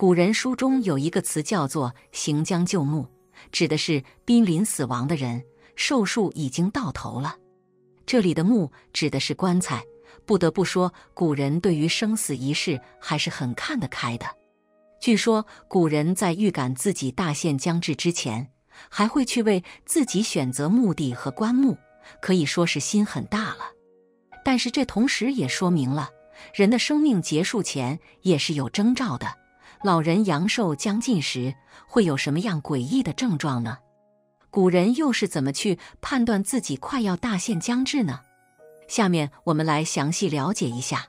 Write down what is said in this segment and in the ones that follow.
古人书中有一个词叫做“行将就木”，指的是濒临死亡的人，寿数已经到头了。这里的“木”指的是棺材。不得不说，古人对于生死一事还是很看得开的。据说，古人在预感自己大限将至之前，还会去为自己选择墓地和棺木，可以说是心很大了。但是，这同时也说明了人的生命结束前也是有征兆的。老人阳寿将近时，会有什么样诡异的症状呢？古人又是怎么去判断自己快要大限将至呢？下面我们来详细了解一下。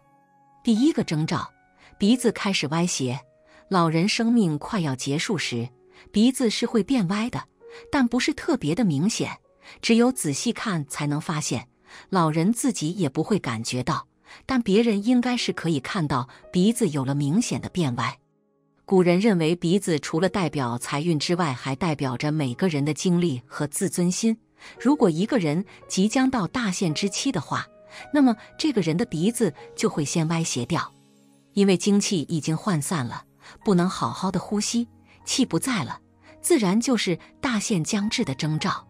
第一个征兆，鼻子开始歪斜。老人生命快要结束时，鼻子是会变歪的，但不是特别的明显，只有仔细看才能发现。老人自己也不会感觉到，但别人应该是可以看到鼻子有了明显的变歪。古人认为，鼻子除了代表财运之外，还代表着每个人的精力和自尊心。如果一个人即将到大限之期的话，那么这个人的鼻子就会先歪斜掉，因为精气已经涣散了，不能好好的呼吸，气不在了，自然就是大限将至的征兆。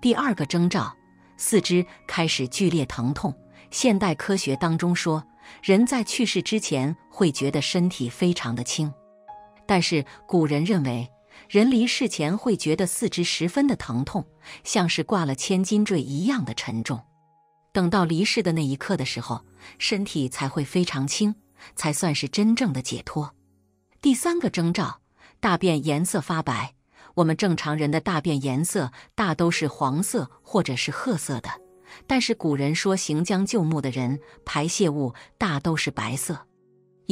第二个征兆，四肢开始剧烈疼痛。现代科学当中说，人在去世之前会觉得身体非常的轻。但是古人认为，人离世前会觉得四肢十分的疼痛，像是挂了千斤坠一样的沉重。等到离世的那一刻的时候，身体才会非常轻，才算是真正的解脱。第三个征兆，大便颜色发白。我们正常人的大便颜色大都是黄色或者是褐色的，但是古人说行将就木的人排泄物大都是白色。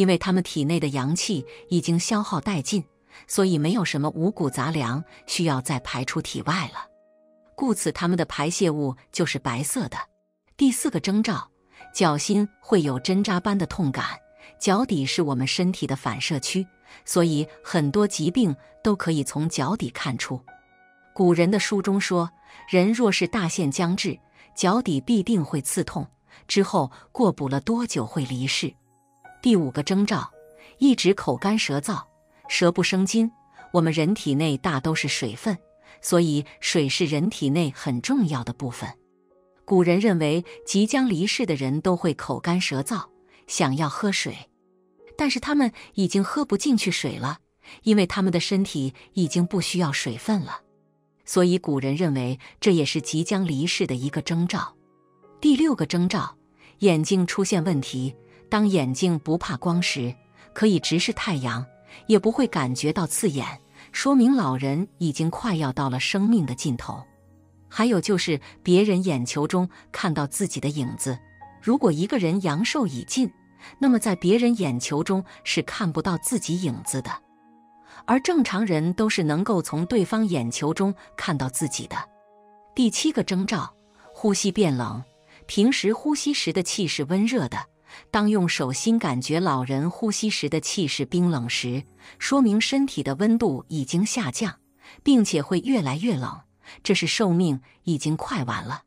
因为他们体内的阳气已经消耗殆尽，所以没有什么五谷杂粮需要再排出体外了，故此他们的排泄物就是白色的。第四个征兆，脚心会有针扎般的痛感，脚底是我们身体的反射区，所以很多疾病都可以从脚底看出。古人的书中说，人若是大限将至，脚底必定会刺痛，之后过补了多久会离世。第五个征兆，一直口干舌燥，舌不生津。我们人体内大都是水分，所以水是人体内很重要的部分。古人认为，即将离世的人都会口干舌燥，想要喝水，但是他们已经喝不进去水了，因为他们的身体已经不需要水分了。所以古人认为，这也是即将离世的一个征兆。第六个征兆，眼睛出现问题。当眼睛不怕光时，可以直视太阳，也不会感觉到刺眼，说明老人已经快要到了生命的尽头。还有就是别人眼球中看到自己的影子，如果一个人阳寿已尽，那么在别人眼球中是看不到自己影子的，而正常人都是能够从对方眼球中看到自己的。第七个征兆，呼吸变冷，平时呼吸时的气是温热的。当用手心感觉老人呼吸时的气势冰冷时，说明身体的温度已经下降，并且会越来越冷，这是寿命已经快完了。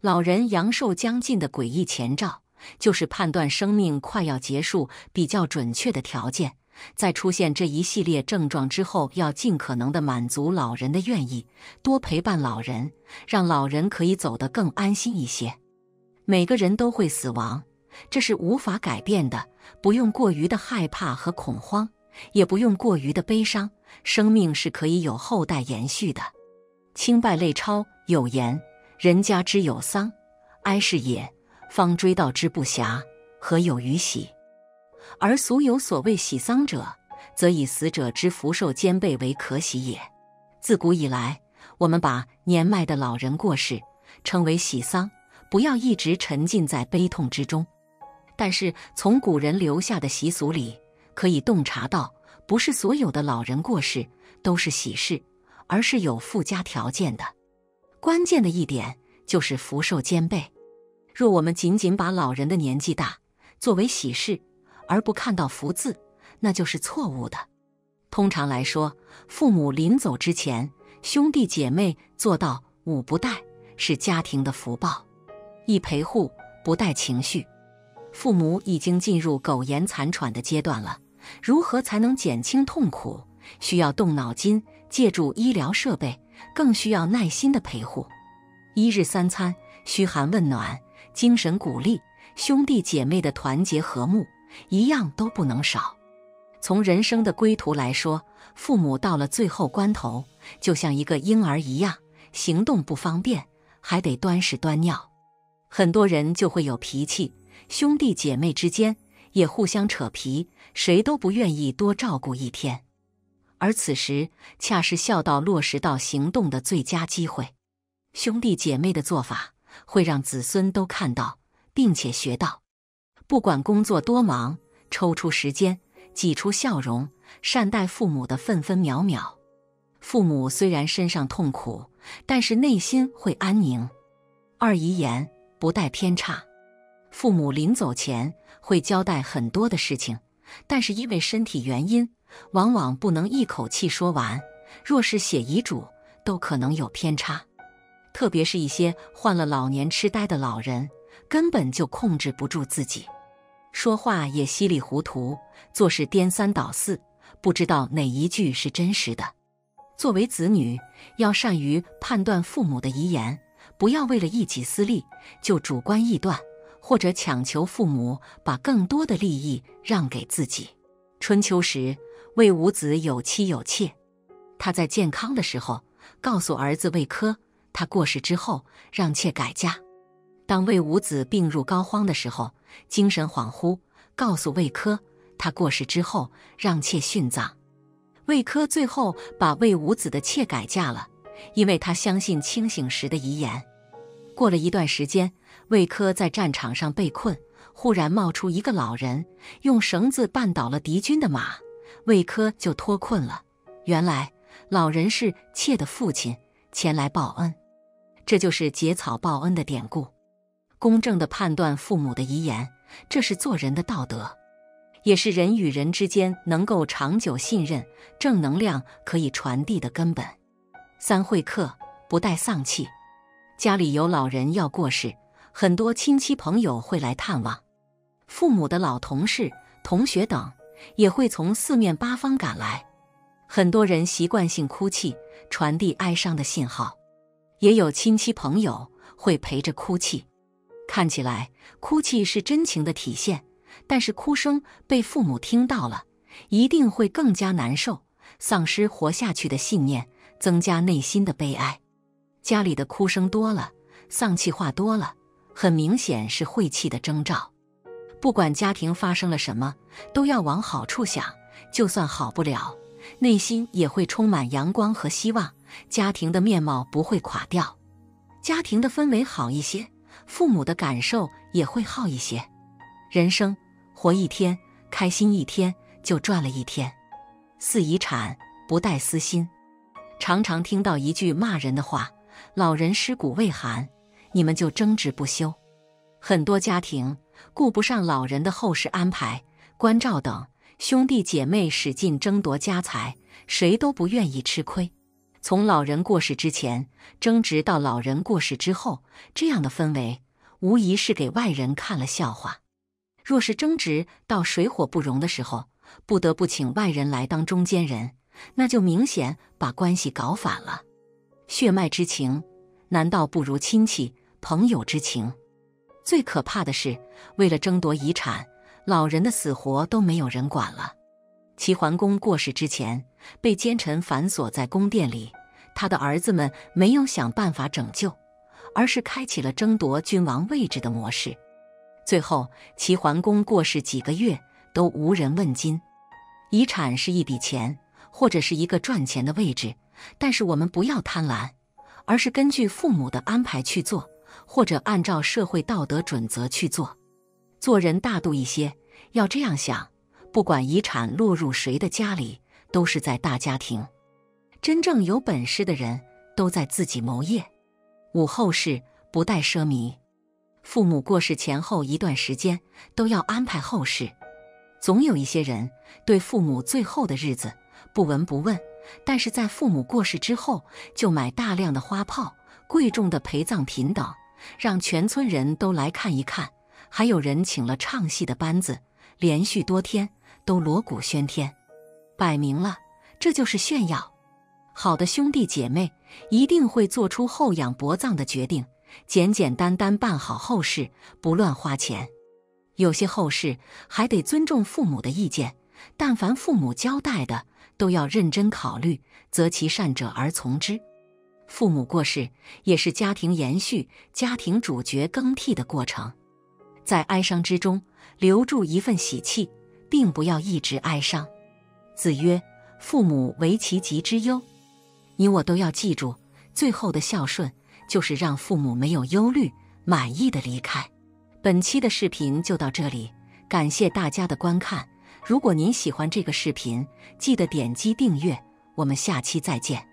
老人阳寿将近的诡异前兆，就是判断生命快要结束比较准确的条件。在出现这一系列症状之后，要尽可能的满足老人的愿意，多陪伴老人，让老人可以走得更安心一些。每个人都会死亡。这是无法改变的，不用过于的害怕和恐慌，也不用过于的悲伤。生命是可以有后代延续的。清败类钞有言：“人家之有丧，哀是也；方追悼之不暇，何有于喜？”而俗有所谓喜丧者，则以死者之福寿兼备为可喜也。自古以来，我们把年迈的老人过世称为喜丧，不要一直沉浸在悲痛之中。但是从古人留下的习俗里，可以洞察到，不是所有的老人过世都是喜事，而是有附加条件的。关键的一点就是福寿兼备。若我们仅仅把老人的年纪大作为喜事，而不看到福字，那就是错误的。通常来说，父母临走之前，兄弟姐妹做到五不带，是家庭的福报。一陪护，不带情绪。父母已经进入苟延残喘的阶段了，如何才能减轻痛苦？需要动脑筋，借助医疗设备，更需要耐心的陪护。一日三餐，嘘寒问暖，精神鼓励，兄弟姐妹的团结和睦，一样都不能少。从人生的归途来说，父母到了最后关头，就像一个婴儿一样，行动不方便，还得端屎端尿。很多人就会有脾气，兄弟姐妹之间也互相扯皮，谁都不愿意多照顾一天。而此时恰是孝道落实到行动的最佳机会。兄弟姐妹的做法会让子孙都看到，并且学到。不管工作多忙，抽出时间，挤出笑容，善待父母的分分秒秒。父母虽然身上痛苦，但是内心会安宁。二遗言。不带偏差，父母临走前会交代很多的事情，但是因为身体原因，往往不能一口气说完。若是写遗嘱，都可能有偏差。特别是一些患了老年痴呆的老人，根本就控制不住自己，说话也稀里糊涂，做事颠三倒四，不知道哪一句是真实的。作为子女，要善于判断父母的遗言。不要为了一己私利就主观臆断，或者强求父母把更多的利益让给自己。春秋时，魏武子有妻有妾，他在健康的时候告诉儿子魏科，他过世之后让妾改嫁。当魏武子病入膏肓的时候，精神恍惚，告诉魏科，他过世之后让妾殉葬。魏科最后把魏武子的妾改嫁了，因为他相信清醒时的遗言。过了一段时间，魏科在战场上被困，忽然冒出一个老人，用绳子绊倒了敌军的马，魏科就脱困了。原来老人是妾的父亲，前来报恩，这就是结草报恩的典故。公正的判断父母的遗言，这是做人的道德，也是人与人之间能够长久信任、正能量可以传递的根本。三会客不带丧气。家里有老人要过世，很多亲戚朋友会来探望，父母的老同事、同学等也会从四面八方赶来。很多人习惯性哭泣，传递哀伤的信号，也有亲戚朋友会陪着哭泣。看起来哭泣是真情的体现，但是哭声被父母听到了，一定会更加难受，丧失活下去的信念，增加内心的悲哀。家里的哭声多了，丧气话多了，很明显是晦气的征兆。不管家庭发生了什么，都要往好处想。就算好不了，内心也会充满阳光和希望，家庭的面貌不会垮掉。家庭的氛围好一些，父母的感受也会好一些。人生活一天，开心一天，就赚了一天。四遗产不带私心，常常听到一句骂人的话。老人尸骨未寒，你们就争执不休。很多家庭顾不上老人的后事安排、关照等，兄弟姐妹使劲争夺家财，谁都不愿意吃亏。从老人过世之前争执到老人过世之后，这样的氛围无疑是给外人看了笑话。若是争执到水火不容的时候，不得不请外人来当中间人，那就明显把关系搞反了。血脉之情，难道不如亲戚朋友之情？最可怕的是，为了争夺遗产，老人的死活都没有人管了。齐桓公过世之前，被奸臣反锁在宫殿里，他的儿子们没有想办法拯救，而是开启了争夺君王位置的模式。最后，齐桓公过世几个月都无人问津。遗产是一笔钱，或者是一个赚钱的位置。但是我们不要贪婪，而是根据父母的安排去做，或者按照社会道德准则去做。做人大度一些，要这样想：不管遗产落入谁的家里，都是在大家庭。真正有本事的人都在自己谋业。五后事不带奢靡，父母过世前后一段时间都要安排后事。总有一些人对父母最后的日子不闻不问。但是在父母过世之后，就买大量的花炮、贵重的陪葬品等，让全村人都来看一看。还有人请了唱戏的班子，连续多天都锣鼓喧天，摆明了这就是炫耀。好的兄弟姐妹一定会做出厚养薄葬的决定，简简单单办好后事，不乱花钱。有些后事还得尊重父母的意见，但凡父母交代的，都要认真考虑，择其善者而从之。父母过世也是家庭延续、家庭主角更替的过程，在哀伤之中留住一份喜气，并不要一直哀伤。子曰：“父母为其疾之忧。”你我都要记住，最后的孝顺就是让父母没有忧虑、满意的离开。本期的视频就到这里，感谢大家的观看。如果您喜欢这个视频，记得点击订阅。我们下期再见。